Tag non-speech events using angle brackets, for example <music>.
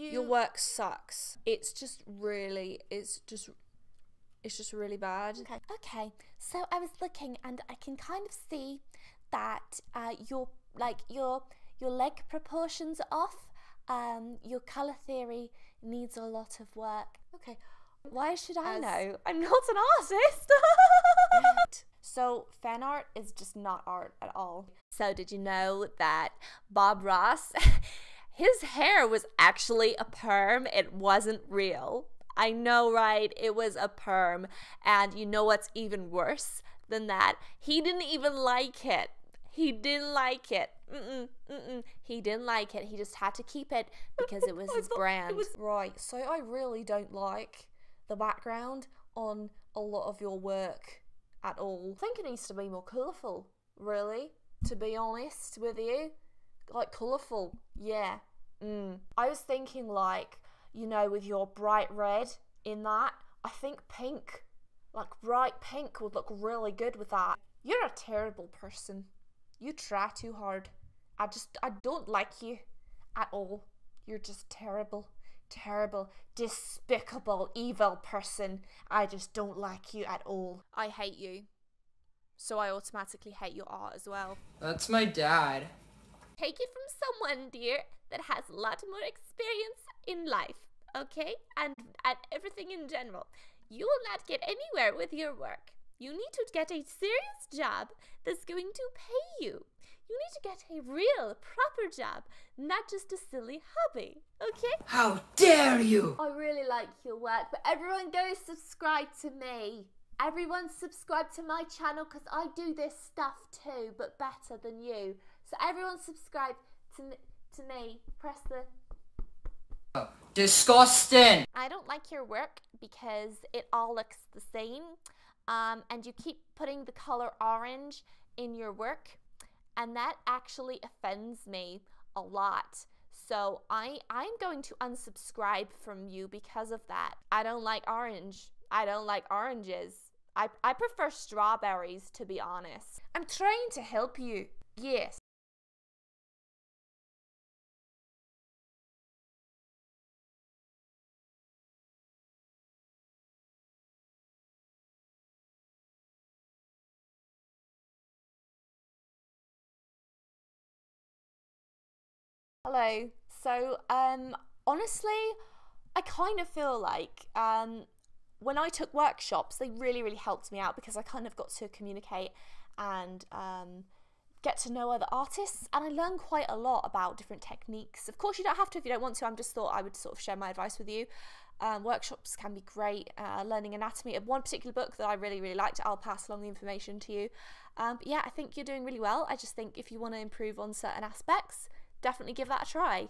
you Your work sucks. It's just really, it's just, it's just really bad. Okay. Okay. So I was looking, and I can kind of see that uh, your like your your leg proportions are off. Um, your color theory needs a lot of work. Okay. Why should I As- know? I'm not an artist. <laughs> So fan art is just not art at all. so did you know that Bob Ross, <laughs> his hair was actually a perm? It wasn't real. I know, right? It was a perm. And you know what's even worse than that? He didn't even like it. He didn't like it. Mm-mm, mm-mm. He didn't like it. He just had to keep it because it was <laughs> his brand. Was right. So I really don't like the background on a lot of your work at all. I think it needs to be more colourful, really, to be honest with you. Like colourful, yeah. Mm. I was thinking like, you know, with your bright red in that, I think pink, like bright pink would look really good with that. You're a terrible person. You try too hard. I just I don't like you at all. You're just terrible, terrible, despicable, evil person. I just don't like you at all. I hate you. So I automatically hate your art as well. That's my dad. Take it from someone, dear, that has a lot more experience in life, okay? And and everything in general. You will not get anywhere with your work. You need to get a serious job that's going to pay you. You need to get a real, proper job, not just a silly hobby, okay? How dare you! I really like your work, but everyone go subscribe to me. Everyone subscribe to my channel because I do this stuff too, but better than you. So everyone subscribe to to me. Press the. Disgusting! I don't like your work because it all looks the same, um, and you keep putting the color orange in your work, and that actually offends me a lot. So I I'm going to unsubscribe from you because of that. I don't like orange. I don't like oranges. I I prefer strawberries to be honest. I'm trying to help you. Yes. Hello. So, um, honestly, I kind of feel like um, when I took workshops, they really, really helped me out because I kind of got to communicate and um, get to know other artists, and I learned quite a lot about different techniques. Of course, you don't have to if you don't want to. I'm just thought I would sort of share my advice with you. Um, workshops can be great. Uh, learning anatomy. Of one particular book that I really, really liked. I'll pass along the information to you. Um, but yeah, I think you're doing really well. I just think if you want to improve on certain aspects, definitely give that a try.